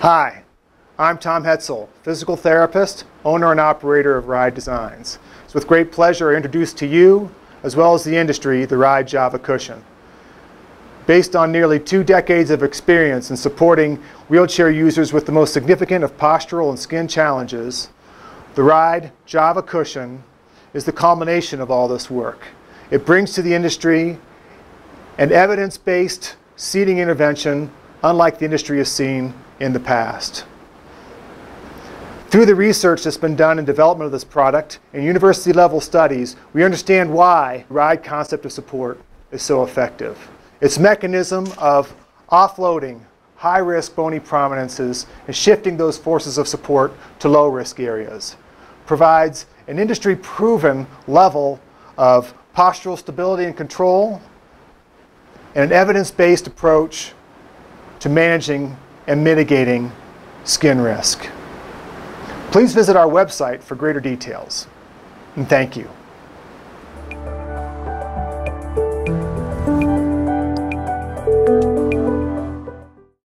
Hi, I'm Tom Hetzel, physical therapist, owner and operator of Ride Designs. It's with great pleasure I introduce to you, as well as the industry, the Ride Java Cushion. Based on nearly two decades of experience in supporting wheelchair users with the most significant of postural and skin challenges, the Ride Java Cushion is the culmination of all this work. It brings to the industry an evidence-based seating intervention unlike the industry has seen in the past. Through the research that's been done in development of this product and university level studies, we understand why RIDE concept of support is so effective. Its mechanism of offloading high risk bony prominences and shifting those forces of support to low risk areas provides an industry proven level of postural stability and control and an evidence based approach to managing and mitigating skin risk. Please visit our website for greater details. And thank you.